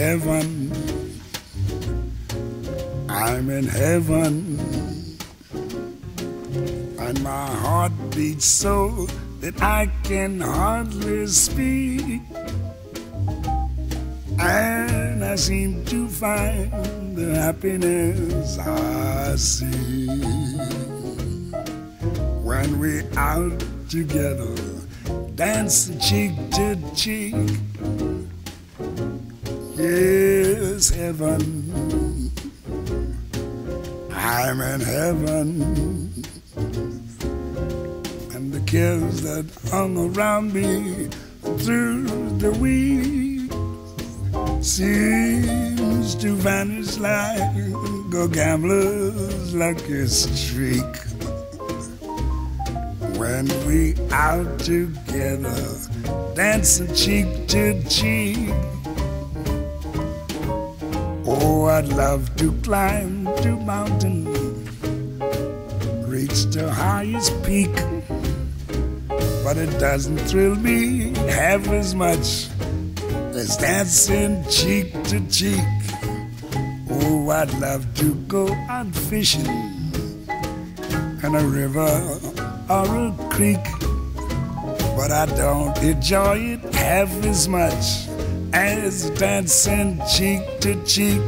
heaven. I'm in heaven. And my heart beats so that I can hardly speak. And I seem to find the happiness I see when we're out together, dance cheek to cheek. Yes, heaven. I'm in heaven. And the cares that hung around me through the week seems to vanish like a gambler's lucky streak. When we out together, dancing cheek to cheek. Oh, I'd love to climb to mountain, reach the highest peak. But it doesn't thrill me half as much as dancing cheek to cheek. Oh, I'd love to go out fishing in a river or a creek. But I don't enjoy it half as much as dancing cheek to cheek.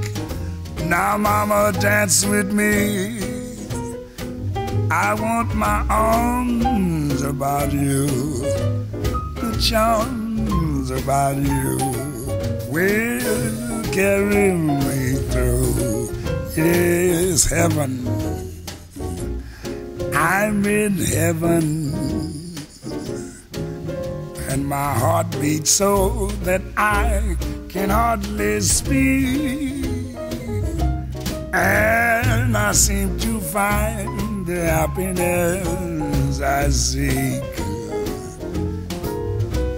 Now, mama, dance with me. I want my arms about you, the charms about you will carry me through. Yes, heaven. I'm in heaven and my heart beats so that I can hardly speak. And I seem to find the happiness I seek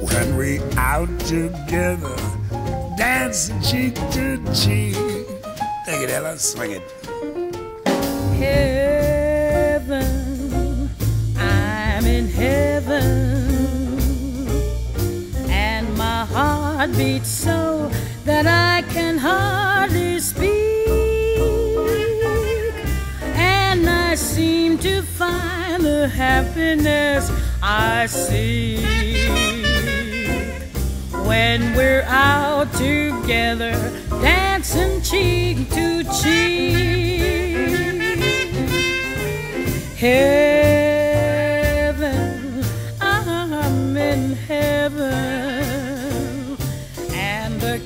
when we out together, dancing cheek to cheek. Take it, Ella, swing it. Heaven, beats so that I can hardly speak, and I seem to find the happiness I seek. When we're out together, dancing cheek to cheek. Heaven,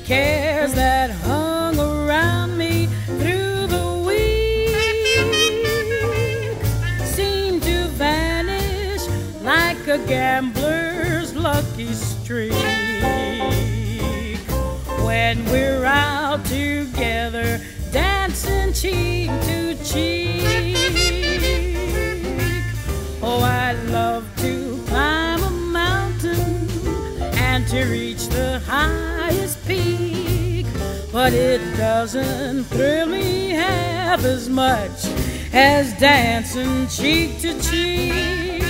cares that hung around me through the week seem to vanish like a gambler's lucky streak when we're out together dancing cheek to cheek. Oh, I love to climb a mountain and to reach the but it doesn't thrill me half as much as dancing cheek to cheek.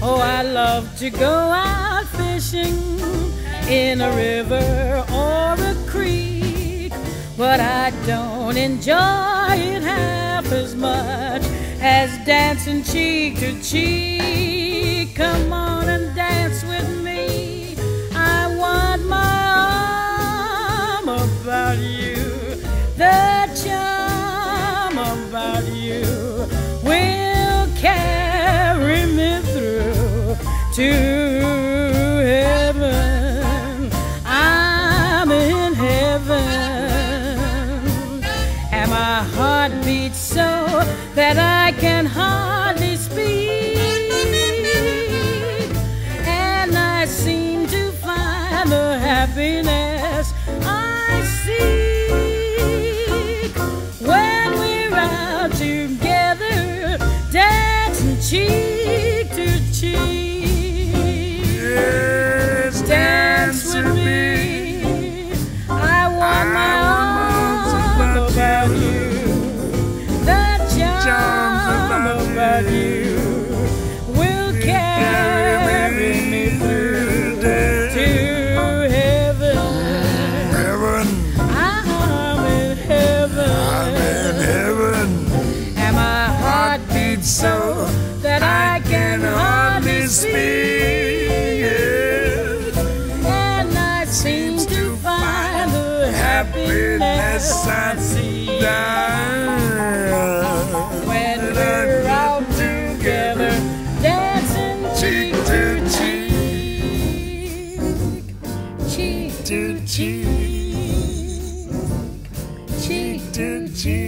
Oh, I love to go out fishing in a river or a creek, but I don't enjoy it half as much as dancing cheek to cheek. Come on and dance with me. You, the charm about you will carry me through to heaven. I'm in heaven, and my heart beats so that I can hardly so that I can hardly speak. And I seem to find the happiness I see when we're out together, dancing cheek to cheek, cheek to cheek, cheek to cheek.